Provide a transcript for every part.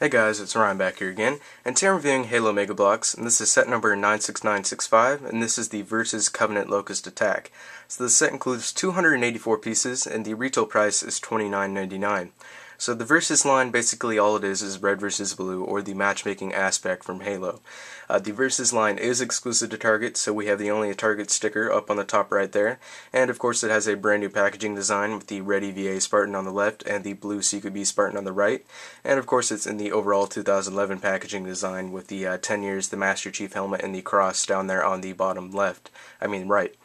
Hey guys, it's Ryan back here again, and today I'm reviewing Halo Mega Bloks, and this is set number 96965, and this is the Versus Covenant Locust Attack. So the set includes 284 pieces, and the retail price is $29.99. So the versus line, basically all it is is red versus blue, or the matchmaking aspect from Halo. Uh, the versus line is exclusive to Target, so we have the only a Target sticker up on the top right there, and of course it has a brand new packaging design with the red EVA Spartan on the left and the blue CQB Spartan on the right, and of course it's in the overall 2011 packaging design with the uh, 10 years, the Master Chief helmet, and the cross down there on the bottom left, I mean right.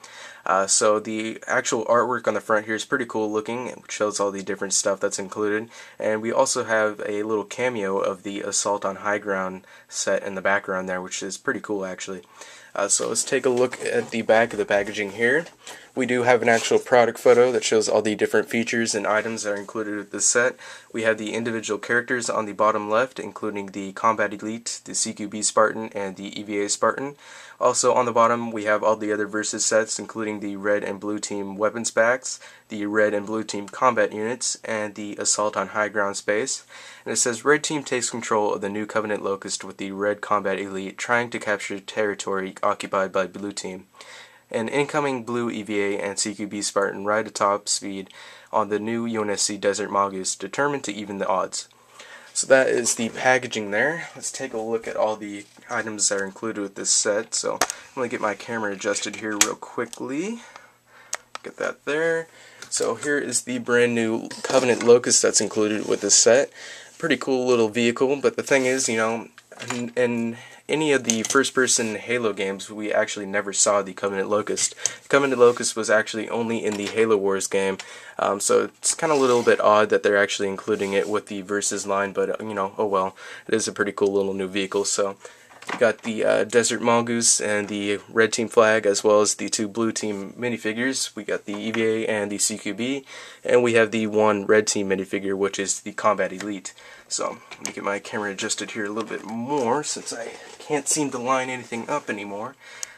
Uh, so the actual artwork on the front here is pretty cool looking. It shows all the different stuff that's included. And we also have a little cameo of the Assault on High Ground set in the background there, which is pretty cool actually. Uh, so let's take a look at the back of the packaging here. We do have an actual product photo that shows all the different features and items that are included with this set. We have the individual characters on the bottom left, including the Combat Elite, the CQB Spartan, and the EVA Spartan. Also on the bottom we have all the other versus sets, including the red and blue team weapons packs, the red and blue team combat units, and the assault on high ground space. And it says red team takes control of the new Covenant Locust with the red combat elite trying to capture territory occupied by blue team. An incoming blue EVA and CQB Spartan ride at top speed on the new UNSC Desert Mongoose determined to even the odds. So that is the packaging there. Let's take a look at all the items that are included with this set. So I'm going to get my camera adjusted here real quickly. Get that there. So here is the brand new Covenant Locust that's included with this set. Pretty cool little vehicle, but the thing is, you know, in any of the first-person Halo games, we actually never saw the Covenant Locust. Covenant Locust was actually only in the Halo Wars game, um, so it's kind of a little bit odd that they're actually including it with the Versus line, but, you know, oh well. It is a pretty cool little new vehicle, so got the uh, Desert Mongoose and the red team flag, as well as the two blue team minifigures. We got the EVA and the CQB, and we have the one red team minifigure, which is the Combat Elite. So, let me get my camera adjusted here a little bit more, since I can't seem to line anything up anymore.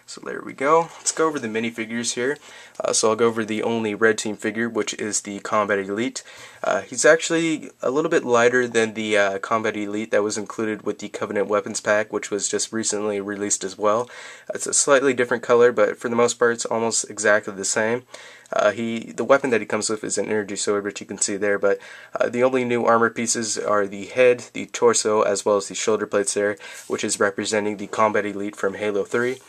So there we go. Let's go over the minifigures here. Uh, so I'll go over the only red team figure, which is the Combat Elite. Uh, he's actually a little bit lighter than the uh, Combat Elite that was included with the Covenant Weapons Pack, which was just recently released as well. It's a slightly different color, but for the most part, it's almost exactly the same. Uh, he the weapon that he comes with is an energy sword, which you can see there. But uh, the only new armor pieces are the head, the torso, as well as the shoulder plates there, which is representing the Combat Elite from Halo 3.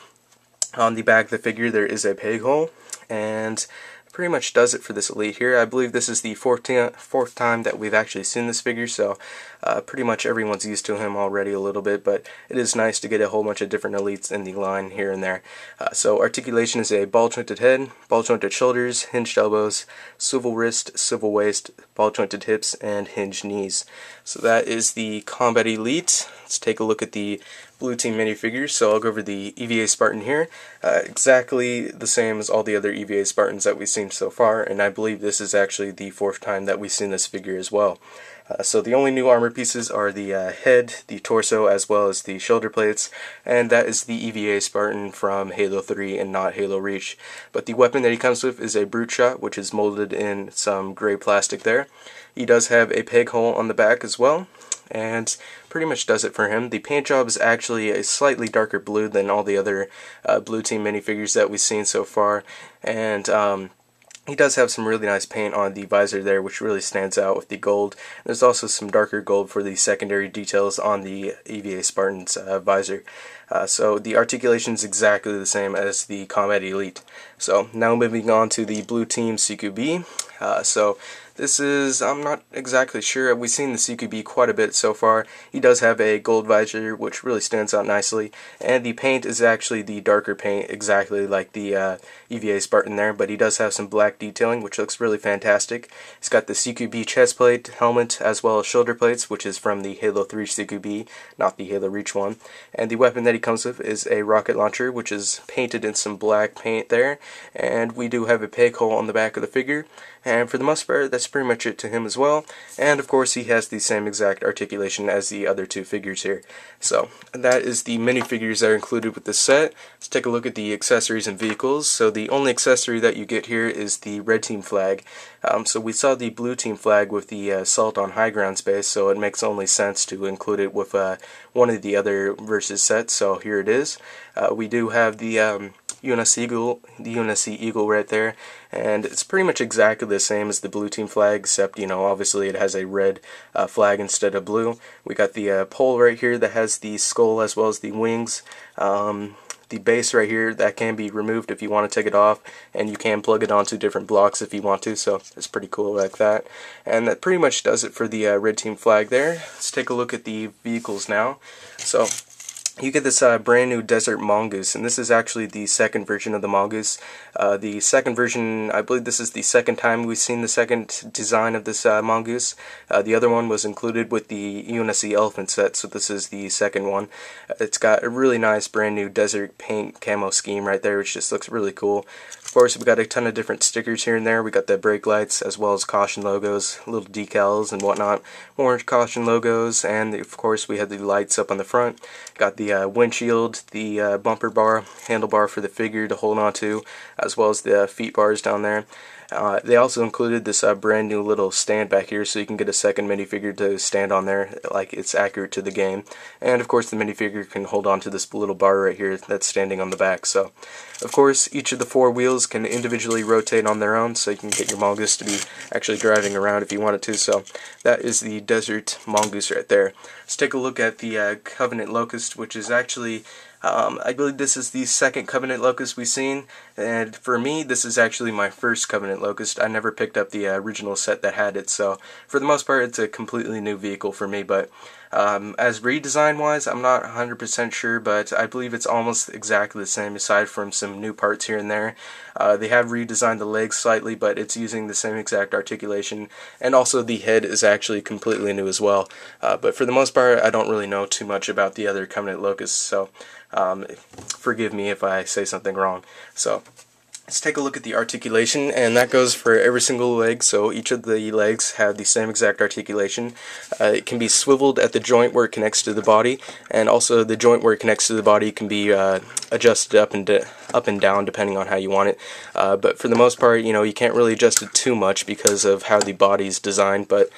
On the back of the figure there is a peg hole, and pretty much does it for this Elite here. I believe this is the fourth, fourth time that we've actually seen this figure, so uh, pretty much everyone's used to him already a little bit, but it is nice to get a whole bunch of different Elites in the line here and there. Uh, so articulation is a ball-jointed head, ball-jointed shoulders, hinged elbows, swivel wrist, swivel waist, ball-jointed hips, and hinged knees. So that is the Combat Elite. Let's take a look at the blue team minifigures. So I'll go over the EVA Spartan here. Uh, exactly the same as all the other EVA Spartans that we've seen so far, and I believe this is actually the fourth time that we've seen this figure as well. Uh, so the only new armor pieces are the uh, head, the torso, as well as the shoulder plates, and that is the EVA Spartan from Halo 3 and not Halo Reach. But the weapon that he comes with is a Brute Shot, which is molded in some gray plastic there. He does have a peg hole on the back as well, and pretty much does it for him. The paint job is actually a slightly darker blue than all the other uh, blue team minifigures that we've seen so far, and um, he does have some really nice paint on the visor there, which really stands out with the gold. There's also some darker gold for the secondary details on the EVA Spartan's uh, visor. Uh, so the articulation is exactly the same as the Combat Elite. So now moving on to the Blue Team CQB. Uh, so this is, I'm not exactly sure. We've seen the CQB quite a bit so far. He does have a gold visor, which really stands out nicely. And the paint is actually the darker paint, exactly like the uh, EVA Spartan there. But he does have some black detailing, which looks really fantastic. He's got the CQB chest plate, helmet, as well as shoulder plates, which is from the Halo 3 CQB, not the Halo Reach one. And the weapon that he comes with is a rocket launcher, which is painted in some black paint there, and we do have a peg hole on the back of the figure, and for the most part, that's pretty much it to him as well, and of course he has the same exact articulation as the other two figures here. So, that is the minifigures that are included with this set. Let's take a look at the accessories and vehicles. So the only accessory that you get here is the red team flag. Um, so we saw the blue team flag with the uh, Assault on High Ground space, so it makes only sense to include it with uh, one of the other versus sets, so here it is. Uh, we do have the um, UNSC Eagle, the UNSC Eagle right there, and it's pretty much exactly the same as the blue team flag, except, you know, obviously it has a red uh, flag instead of blue. We got the uh, pole right here that has the skull as well as the wings. Um, the base right here that can be removed if you want to take it off and you can plug it onto different blocks if you want to so it's pretty cool like that and that pretty much does it for the uh, red team flag there let's take a look at the vehicles now so you get this uh, brand new Desert Mongoose, and this is actually the second version of the Mongoose. Uh, the second version, I believe this is the second time we've seen the second design of this uh, Mongoose. Uh, the other one was included with the UNSC Elephant set, so this is the second one. It's got a really nice brand new desert paint camo scheme right there, which just looks really cool. Of course, we got a ton of different stickers here and there. We got the brake lights as well as caution logos, little decals and whatnot, Orange caution logos, and of course we had the lights up on the front. Got the uh, windshield, the uh, bumper bar, handlebar for the figure to hold on to, as well as the feet bars down there. Uh, they also included this uh, brand new little stand back here so you can get a second minifigure to stand on there like it's accurate to the game. And of course the minifigure can hold on to this little bar right here that's standing on the back. So of course each of the four wheels can individually rotate on their own so you can get your Mongoose to be actually driving around if you wanted to. So that is the Desert Mongoose right there. Let's take a look at the uh, Covenant Locust which is actually um, I believe this is the second Covenant Locust we've seen, and for me, this is actually my first Covenant Locust. I never picked up the uh, original set that had it, so for the most part, it's a completely new vehicle for me, but um, as redesign wise, I'm not 100% sure, but I believe it's almost exactly the same aside from some new parts here and there. Uh, they have redesigned the legs slightly, but it's using the same exact articulation, and also the head is actually completely new as well. Uh, but for the most part, I don't really know too much about the other Covenant Locusts, so um, forgive me if I say something wrong. So Let's take a look at the articulation, and that goes for every single leg, so each of the legs have the same exact articulation. Uh, it can be swiveled at the joint where it connects to the body, and also the joint where it connects to the body can be uh, adjusted up and up and down depending on how you want it. Uh, but for the most part, you know, you can't really adjust it too much because of how the body's designed, but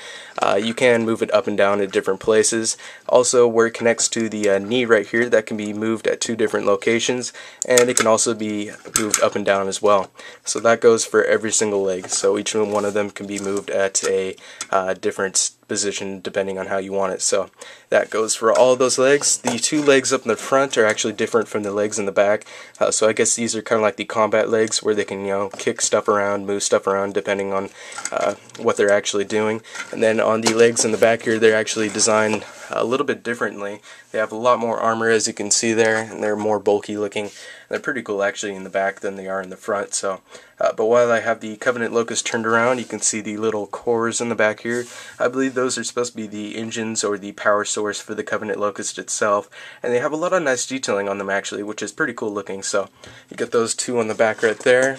uh, you can move it up and down at different places. Also, where it connects to the uh, knee right here, that can be moved at two different locations, and it can also be moved up and down as well. So that goes for every single leg. So each one of them can be moved at a uh, different position depending on how you want it. So that goes for all those legs. The two legs up in the front are actually different from the legs in the back. Uh, so I guess these are kind of like the combat legs where they can, you know, kick stuff around, move stuff around depending on uh, what they're actually doing. And then on the legs in the back here, they're actually designed a little bit differently. They have a lot more armor as you can see there, and they're more bulky looking. They're pretty cool actually in the back than they are in the front. So, uh, But while I have the Covenant Locust turned around, you can see the little cores in the back here. I believe those are supposed to be the engines or the power source for the Covenant Locust itself. And they have a lot of nice detailing on them actually, which is pretty cool looking. So you get those two on the back right there.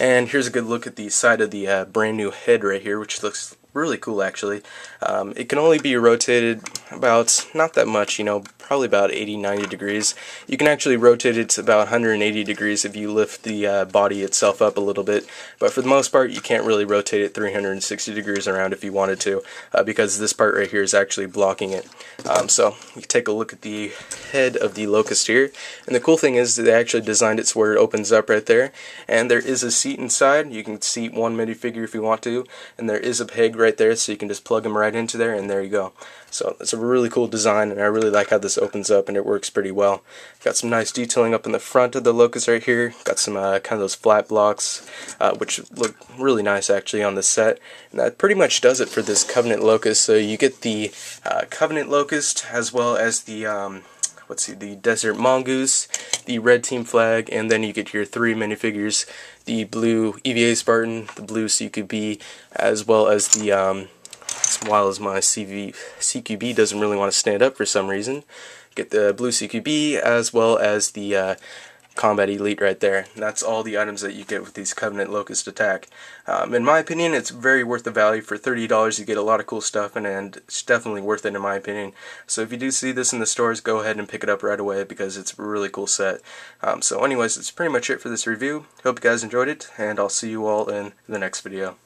And here's a good look at the side of the uh, brand new head right here, which looks really cool actually. Um, it can only be rotated about, not that much, you know, probably about 80-90 degrees. You can actually rotate it to about 180 degrees if you lift the uh, body itself up a little bit, but for the most part you can't really rotate it 360 degrees around if you wanted to, uh, because this part right here is actually blocking it. Um, so you take a look at the head of the Locust here, and the cool thing is they actually designed it so where it opens up right there, and there is a seat inside. You can seat one minifigure if you want to, and there is a peg right there, so you can just plug them right into there, and there you go. So it's a really cool design, and I really like how this opens up and it works pretty well. Got some nice detailing up in the front of the Locust right here. Got some uh, kind of those flat blocks, uh, which look really nice actually on the set. And that pretty much does it for this Covenant Locust. So you get the uh, Covenant Locust as well as the um, let's see, the Desert Mongoose, the Red Team flag, and then you get your three minifigures, the blue EVA Spartan, the blue CQB, as well as the um, while as my CV, CQB doesn't really want to stand up for some reason. get the blue CQB as well as the uh, Combat Elite right there. That's all the items that you get with these Covenant Locust Attack. Um, in my opinion, it's very worth the value. For $30, you get a lot of cool stuff, and, and it's definitely worth it in my opinion. So if you do see this in the stores, go ahead and pick it up right away because it's a really cool set. Um, so anyways, that's pretty much it for this review. Hope you guys enjoyed it, and I'll see you all in the next video.